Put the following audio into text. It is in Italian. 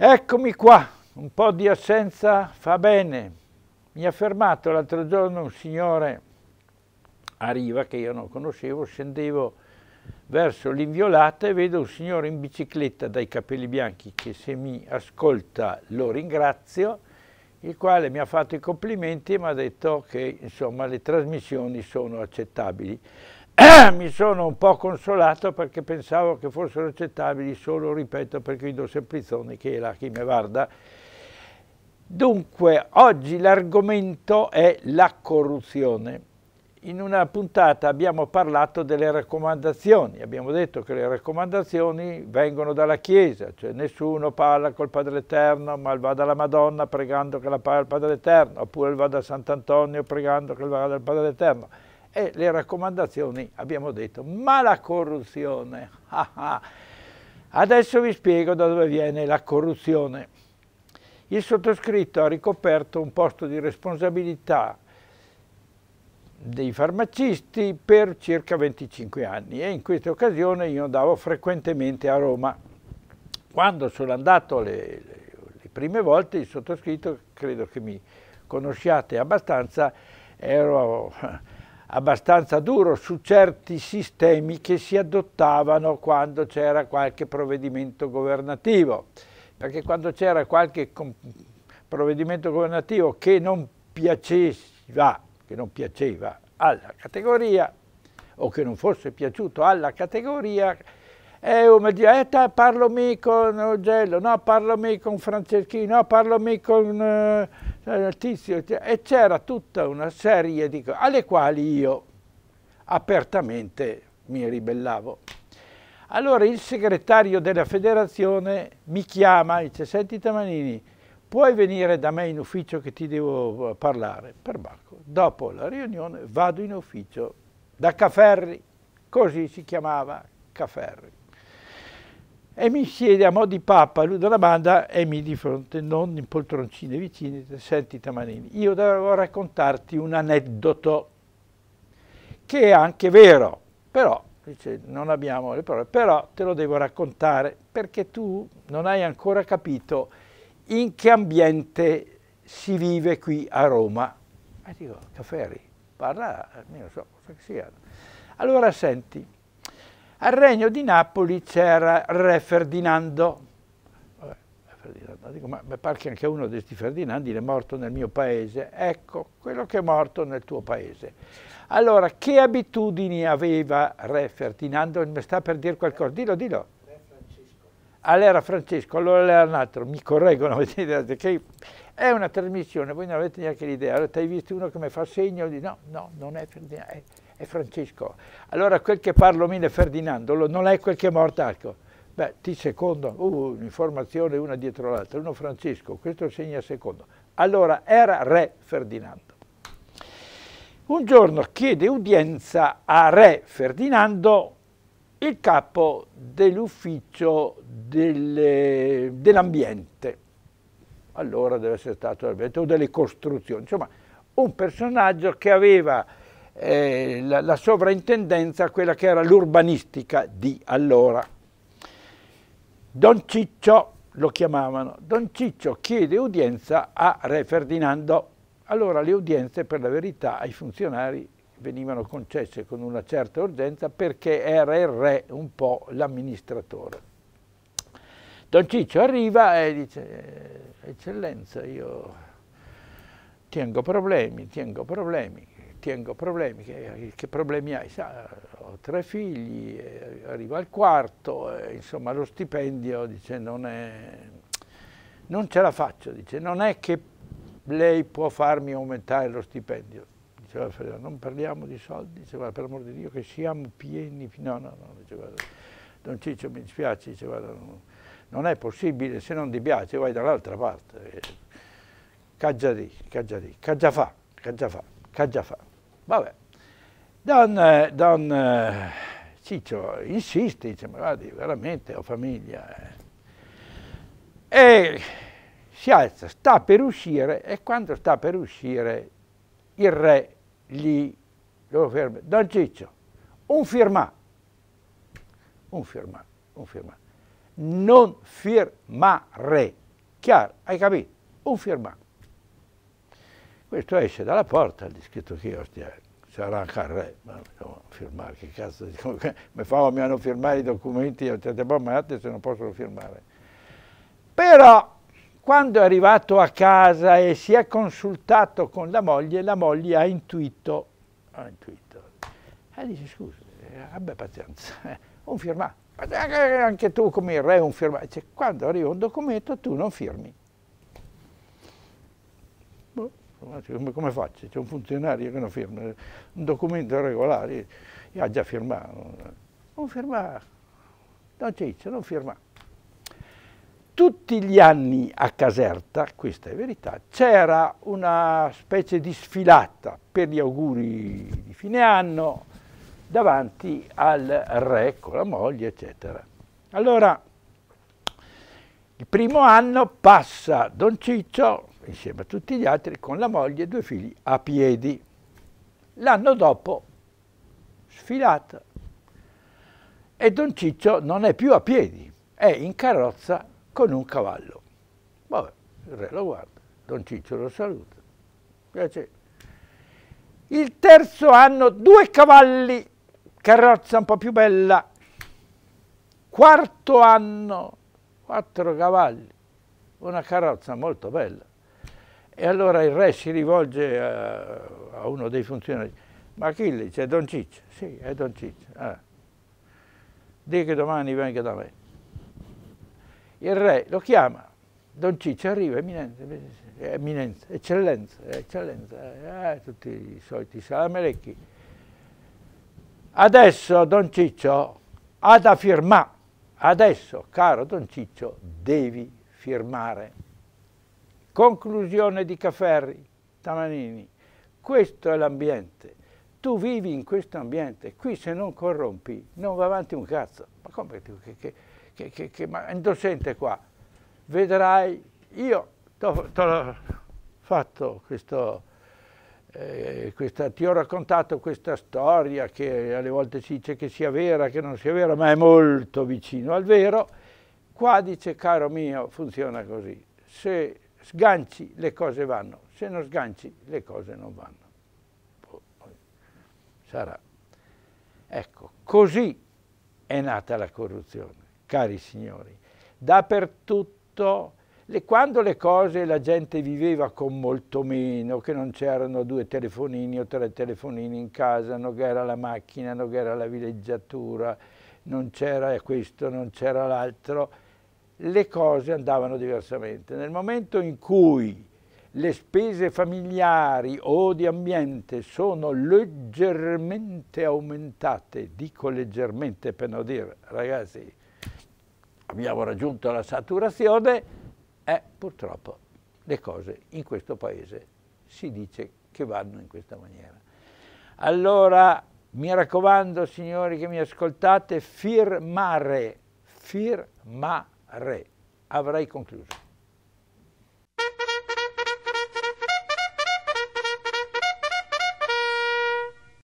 Eccomi qua, un po' di assenza fa bene. Mi ha fermato l'altro giorno un signore a Riva che io non conoscevo, scendevo verso l'Inviolata e vedo un signore in bicicletta dai capelli bianchi che se mi ascolta lo ringrazio, il quale mi ha fatto i complimenti e mi ha detto che insomma le trasmissioni sono accettabili. mi sono un po' consolato perché pensavo che fossero accettabili solo, ripeto, per Guido Semplizzoni che è là chi mi guarda. Dunque, oggi l'argomento è la corruzione. In una puntata abbiamo parlato delle raccomandazioni, abbiamo detto che le raccomandazioni vengono dalla Chiesa, cioè nessuno parla col Padre Eterno, ma va dalla Madonna pregando che la parla il Padre Eterno, oppure va da Sant'Antonio pregando che vada il Padre Eterno e le raccomandazioni abbiamo detto, ma la corruzione, ah ah. adesso vi spiego da dove viene la corruzione. Il sottoscritto ha ricoperto un posto di responsabilità dei farmacisti per circa 25 anni e in questa occasione io andavo frequentemente a Roma. Quando sono andato le, le, le prime volte il sottoscritto, credo che mi conosciate abbastanza, ero abbastanza duro su certi sistemi che si adottavano quando c'era qualche provvedimento governativo, perché quando c'era qualche provvedimento governativo che non piaceva, che non piaceva alla categoria o che non fosse piaciuto alla categoria, e uno dice, eh, parlo mi con Ugello, no, parlo mi con Franceschino, no, parlo mi con... Eh, tizio, e c'era tutta una serie di cose alle quali io apertamente mi ribellavo. Allora il segretario della federazione mi chiama e dice, senti Tamanini, puoi venire da me in ufficio che ti devo parlare? Perbacco. Dopo la riunione vado in ufficio da Caferri, così si chiamava Caferri e mi siede a mo' di pappa lui dalla banda e mi di fronte, non in poltroncine vicine, senti Tamanini, io devo raccontarti un aneddoto che è anche vero, però dice, non abbiamo le parole, però te lo devo raccontare perché tu non hai ancora capito in che ambiente si vive qui a Roma. E dico, Cafferi, parla, almeno so cosa sia. Allora senti, al regno di Napoli c'era Re Ferdinando. Ferdinando. Dico, ma pare che anche uno di questi Ferdinandi è morto nel mio paese. Ecco, quello che è morto nel tuo paese. Allora, che abitudini aveva Re Ferdinando? Mi sta per dire qualcosa. Dillo, dillo. Re Francesco. Allora era un altro. Mi correggono, che è una trasmissione, voi non avete neanche l'idea. Allora, hai visto uno che mi fa segno di no, no, non è Ferdinando. È è Francesco. Allora quel che parlo è Ferdinando, non è quel che è morto Arco. Beh, ti secondo, uh, un'informazione una dietro l'altra, uno Francesco, questo segna secondo. Allora era re Ferdinando. Un giorno chiede udienza a re Ferdinando il capo dell'ufficio dell'ambiente. Allora deve essere stato l'ambiente o delle costruzioni, insomma un personaggio che aveva eh, la, la sovrintendenza quella che era l'urbanistica di allora. Don Ciccio lo chiamavano, Don Ciccio chiede udienza a Re Ferdinando. Allora le udienze per la verità ai funzionari venivano concesse con una certa urgenza perché era il re un po' l'amministratore. Don Ciccio arriva e dice, eccellenza, io tengo problemi, tengo problemi tengo problemi, che, che problemi hai? Sa, ho tre figli, eh, arrivo al quarto, eh, insomma lo stipendio dice, non, è, non ce la faccio, dice, non è che lei può farmi aumentare lo stipendio. Diceva Ferdinando, non parliamo di soldi, diceva per amor di Dio che siamo pieni, no, no, no, diceva, Don Ciccio mi dispiace, diceva, non, non è possibile, se non ti piace vai dall'altra parte. Caggia di, caggia di, caggia fa, caggia fa, caggia fa. Vabbè, Don, don Ciccio insiste, dice, ma guardi, veramente ho famiglia. Eh. E si alza, sta per uscire e quando sta per uscire il re gli lo ferma. Don Ciccio, un firmà, un firmà, un firmà. Non firmare, chiaro, hai capito? Un firmato. Questo esce dalla porta, gli scritto che io stia, sarà anche il re, ma no, firmare, che cazzo, mi fa, mi hanno firmato i documenti, io certe bombate se non possono firmare. Però quando è arrivato a casa e si è consultato con la moglie, la moglie ha intuito, ha intuito, e dice scusa, abbia pazienza, eh, un firmato, anche tu come il re un firmato, cioè, quando arriva un documento tu non firmi. come, come faccio? C'è un funzionario che non firma, un documento regolare, ha già firmato, non firma, non c'è, non firma. Tutti gli anni a Caserta, questa è verità, c'era una specie di sfilata per gli auguri di fine anno davanti al re con la moglie, eccetera. Allora, il primo anno passa Don Ciccio insieme a tutti gli altri, con la moglie e due figli a piedi. L'anno dopo, sfilata, e Don Ciccio non è più a piedi, è in carrozza con un cavallo. Vabbè, il re lo guarda, Don Ciccio lo saluta. Piace. Il terzo anno, due cavalli, carrozza un po' più bella. Quarto anno, quattro cavalli, una carrozza molto bella. E allora il re si rivolge a, a uno dei funzionari, ma chi lì? C'è Don Ciccio? Sì, è Don Ciccio. Ah. Dì che domani venga da me. Il re lo chiama, Don Ciccio arriva, eminenza, eminenza eccellenza, eccellenza, eh, tutti i soliti salamelecchi. Adesso Don Ciccio ha da firmare, adesso caro Don Ciccio devi firmare. Conclusione di Caferri, Tamanini, questo è l'ambiente. Tu vivi in questo ambiente, qui se non corrompi non va avanti un cazzo. Ma come che, che, che, che, che ma un docente qua, vedrai, io t'ho fatto questo, eh, questa, ti ho raccontato questa storia che alle volte si dice che sia vera, che non sia vera, ma è molto vicino al vero. Qua dice, caro mio, funziona così. Se sganci le cose vanno, se non sganci le cose non vanno. Boh, sarà. Ecco, così è nata la corruzione, cari signori. Dappertutto, le, quando le cose la gente viveva con molto meno, che non c'erano due telefonini o tre telefonini in casa, non era la macchina, non era la villeggiatura, non c'era questo, non c'era l'altro, le cose andavano diversamente. Nel momento in cui le spese familiari o di ambiente sono leggermente aumentate, dico leggermente per non dire, ragazzi, abbiamo raggiunto la saturazione, eh, purtroppo le cose in questo paese si dice che vanno in questa maniera. Allora, mi raccomando, signori che mi ascoltate, firmare, firmare re. Avrei concluso.